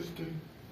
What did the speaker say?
Thursday.